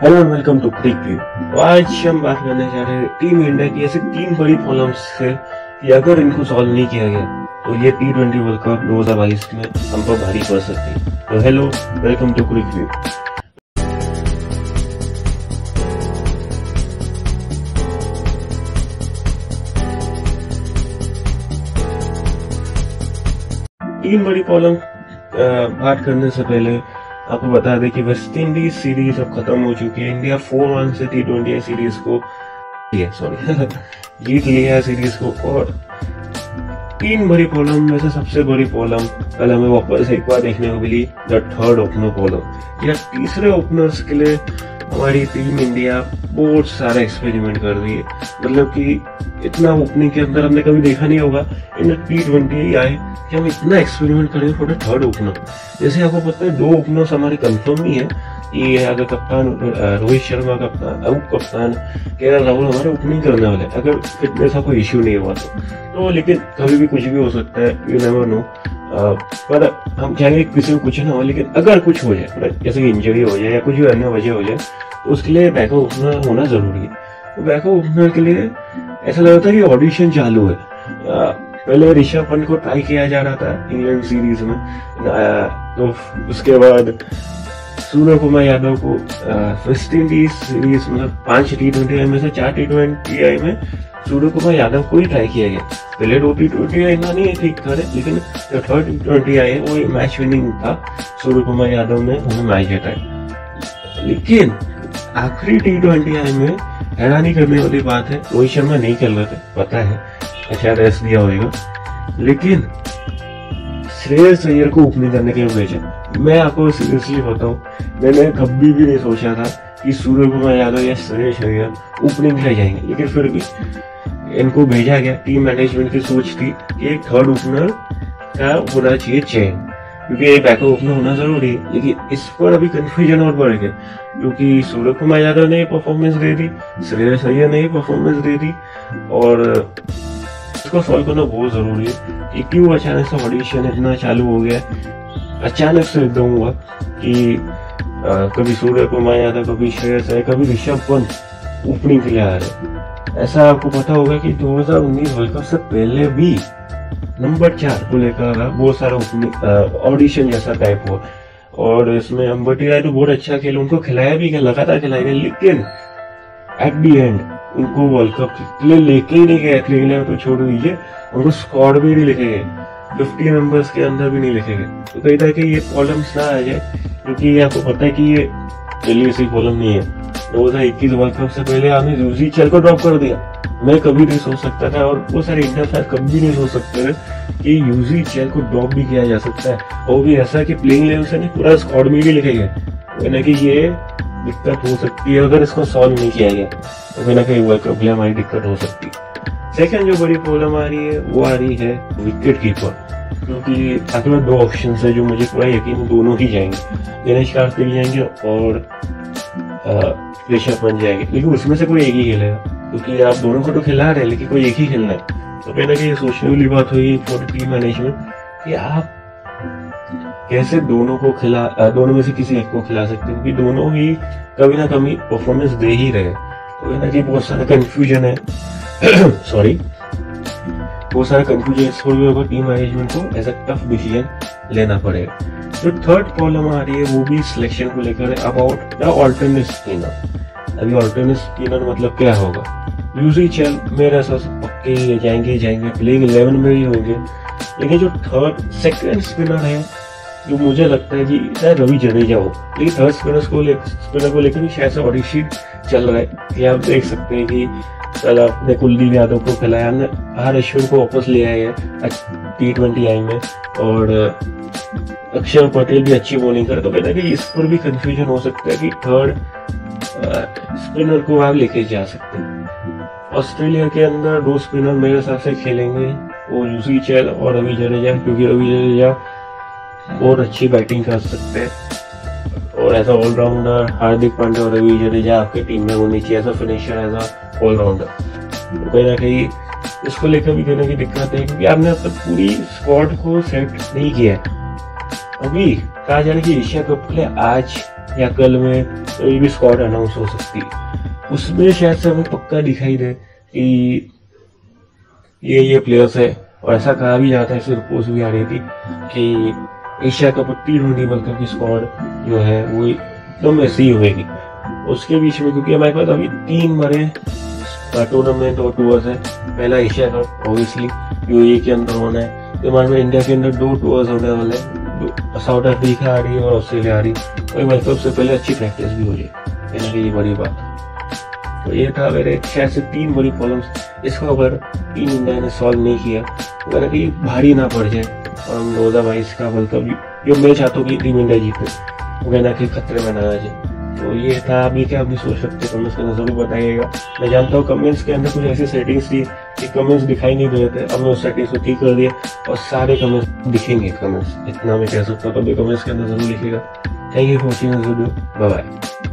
Hello and welcome to cric view आज हम बात करने जा रहे हैं टीम इंडिया की ऐसी तीन बड़ी प्रॉब्लम्स से कि अगर इनको सॉल्व नहीं किया गया तो ये टी ट्वेंटी वर्ल्ड कप दो हज़ार बाईस में हम पर भारी पड़ सकती है। तो hello welcome to cric view तीन बड़ी प्रॉब्लम बात करने से पहले आपको बता दें कि वेस्ट इंडीज सीरीज़ अब खत्म हो चुकी है। इंडिया फोर वन से टी ट्वेंटी सीरीज़ को सॉरी जीत लिया सीरीज़ को और तीन बड़ी प्रॉब्लम में से सबसे बड़ी प्रॉब्लम कल हमें वापस एक बार देखने को मिली द थर्ड ओपनर प्रॉब्लम या तीसरे ओपनर्स के लिए हमारी टीम इंडिया बहुत सारे एक्सपेरिमेंट कर दिए मतलब कि इतना ओपनिंग के अंदर हमने कभी देखा नहीं होगा। इन टी ट्वेंटी आए कि हम इतना एक्सपेरिमेंट करेंगे फॉर द थर्ड ओपनर जैसे आपको पता है दो ओपनर्स हमारे कंफर्म ही है। ये अगर कप्तान रोहित शर्मा कप्तान अबू कप्तान के राहुल हमारे ओपनिंग करने वाले अगर फिटनेस का कोई इश्यू नहीं हुआ तो, तो लेकिन कभी भी कुछ भी हो सकता है यू नेवर नो पर हम चाहेंगे किसी को कुछ ना हो लेकिन अगर कुछ हो जाए जैसे कि इंजरी हो जाए या कुछ भी अन्य वजह हो जाए उसके लिए बैकअप ओपनर होना ज़रूरी है। तो बैकअप ओपनर के लिए ऐसा लग रहा था कि ऑडिशन चालू है। पहले ऋषभ पंत को ट्राई किया जा रहा था इंग्लैंड सीरीज़ में। तो उसके बाद सूर्य कुमार यादव को वेस्ट इंडीज सीरीज़ मतलब पाँच टी ट्वेंटी आई में से चार टी ट्वेंटी आई में सूर्य कुमार यादव को ही ट्राई किया गया। पहले दो टी ट्वेंटी आई ना नहीं ठीक करे लेकिन जो थर्ड टी ट्वेंटी आई वो मैच विनिंग था। सूर्य कुमार यादव ने हमें मैच जिताया। लेकिन आखिरी टी ट्वेंटी आई में हैरानी करने वाली बात है, रोहित शर्मा नहीं खेल रहे थे, पता है। अच्छा रेस्ट दिया होगा लेकिन श्रेयस अय्यर को ओपनिंग करने के लिए भेजा। मैं आपको सीरियसली बताऊँ, मैंने कभी भी नहीं सोचा था कि सूर्य कुमार यादव या श्रेयस अय्यर ओपनिंग ले जाएँगे। लेकिन फिर भी इनको भेजा गया। टीम मैनेजमेंट की सोच थी कि एक थर्ड ओपनर का होना चाहिए चेन क्योंकि एक बैकअप ओपनर होना ज़रूरी है। लेकिन इस पर अभी कंफ्यूजन और बढ़ गया क्योंकि सूर्य कुमार यादव ने परफॉर्मेंस दे दी श्रेयस अय्यर ने परफॉर्मेंस दे दी और इसको सॉल्व करना बहुत ज़रूरी है कि क्यों अचानक से ऑडिशन इतना चालू हो गया। अचानक से एकदम हुआ कि आ, कभी सूर्य कुमार यादव कभी श्रेयस अय्यर कभी ऋषभ पंत ओपनिंग के लिए आ रहे ऐसा आपको पता होगा कि 2019 वर्ल्ड कप से पहले भी नंबर चार को लेकर बहुत सारा ऑडिशन जैसा टाइप हुआ। और इसमें अंबटी राय तो बहुत अच्छा खेल, उनको खिलाया भी गया, लगातार खिलाया गया, लेकिन एट दी एंड उनको वर्ल्ड कप के लेके ही नहीं गए प्लेइंग तो छोड़ दीजिए, उनको स्क्वाड भी नहीं लिखे गए फिफ्टी मेंबर्स के अंदर भी नहीं लिखे गए। तो तरह के ये प्रॉब्लम्स ना आ जाए, क्योंकि ये आपको पता है कि ये दिल्ली से प्रॉब्लम नहीं है। दो हज़ार इक्कीस वर्ल्ड कप से पहले आपने यूजी चल को ड्रॉप कर दिया। मैं कभी नहीं सोच सकता था और वो सारे इंडिया फ़ैन कभी नहीं सोच सकते थे कि यूजी चेल को ड्रॉप भी किया जा सकता है। और भी ऐसा कि प्लेइंग लेवल से नहीं, पूरा स्क्वाड में भी लिखे गए। ना कि ये दिक्कत हो सकती है अगर इसको सॉल्व नहीं किया गया। तो कहीं ना वर्ल्ड कप में हमारी दिक्कत हो सकती। है सेकेंड जो बड़ी प्रॉब्लम आ रही है, वो आ रही है विकेट कीपर क्योंकि आखिर दो ऑप्शन है जो मुझे पूरा यकीन दोनों ही जाएँगे। दिनेश कार्तिक जाएँगे और ऋषभ पंत जाएँगे। लेकिन उसमें से कोई एक ही खेलेगा। क्योंकि आप दोनों को तो खिला रहे हैं, लेकिन कोई एक ही खेलना है। तो कहीं ना कहीं सोचने वाली बात हुई फॉर मैनेजमेंट कि आप कैसे दोनों को खिला दोनों में से किसी एक को खिला सकते हो? क्योंकि दोनों ही कभी ना कभी परफॉर्मेंस दे ही रहे तो कहीं ना कहीं बहुत सारा कंफ्यूजन है। सॉरी बहुत सारा कंफ्यूजन इस होगा टीम मैनेजमेंट को। एज अ टफ डिसीज़न लेना पड़ेगा। जो थर्ड प्रॉब्लम आ रही है, वो भी सिलेक्शन को लेकर अबाउट द ऑल्टरनेट स्पिनर अभी ऑल्टरनेट स्पिनर मतलब क्या होगा? यूजली चल, मेरे हिसाब से पक्के जाएँगे जाएँगे प्लेइंग इलेवन में ही होंगे। लेकिन जो थर्ड सेकंड स्पिनर है, जो मुझे लगता है कि शायद रवि जडेजा हो। लेकिन थर्ड स्पिनर को स्पिनर को लेकर शायद से ऑडिशन चल रहा है। कि आप देख सकते हैं कि कल आपने कुलदीप यादव को खिलाया, हमने हर अश्विन को वापस ले आए हैं टी ट्वेंटी आई में। और अक्षर पटेल भी अच्छी बॉलिंग करे तो कहते हैं कि इस पर भी कंफ्यूजन हो सकता है कि थर्ड स्पिनर को आप लेके जा सकते हैं। ऑस्ट्रेलिया के अंदर दो स्पिनर मेरे हिसाब से खेलेंगे, वो यूसी चैल और रवि जडेजा क्योंकि रवि जडेजा बहुत अच्छी बैटिंग कर सकते हैं। और ऐसा ऑलराउंडर हार्दिक पांड्या और रवि जडेजा आपके टीम में होनी चाहिए ऐसा फिनिशर एज अ ऑलराउंडर कहीं ना कहीं इसको लेकर भी कहने की दिक्कत है, क्योंकि आपने अब तक पूरी स्क्वाड को सेट नहीं किया है। अभी कहा जा रहा है कि एशिया कप के लिए आज या कल में कोई भी स्क्वाड अनाउंस हो सकती है। उसमें शायद से हमें पक्का दिखाई दे कि ये ये प्लेयर्स है। और ऐसा कहा भी जाता है, ऐसी रिपोर्ट भी आ रही थी कि Asia cup T twenty world cup की स्क्वाड जो है, वो एकदम ऐसी ही होगी उसके बीच में, क्योंकि हमारे पास अभी तीन बड़े टूर्नामेंट और टूर्स है। पहला एशिया कप ऑब्वियसली यूए के अंदर होना है। तो हमारे में इंडिया के अंदर दो टूर्स होने वाले हैं। साउथ अफ्रीका आ रही है और ऑस्ट्रेलिया आ रही है। वही वर्ल्ड कप से पहले अच्छी प्रैक्टिस भी हो जाए। की ये बड़ी बात तो ये था मेरे छह से तीन बड़ी प्रॉब्लम्स इसको अगर टीम इंडिया ने सॉल्व नहीं किया तो अगर कहीं भारी ना पड़ जाए। और हम दो हज़ार बाईस का वर्ल्ड कप जो मैं चाहता हूँ कि टीम इंडिया जीते। वो कहना कि खतरे में ना आ जाए। तो ये था, अभी क्या अभी सोच सकते कमेंट्स के अंदर ज़रूर बताइएगा। मैं जानता हूँ कमेंट्स के अंदर कुछ ऐसी सेटिंग्स थी कि कमेंट्स दिखाई नहीं दे रहे थे। अब मैं उस सेटिंग्स को ठीक कर दिया और सारे कमेंट्स दिखेंगे कमेंट्स इतना मैं कह सकता हूँ तो कमेंट्स के अंदर ज़रूर लिखेगा thank you for watching this video bye bye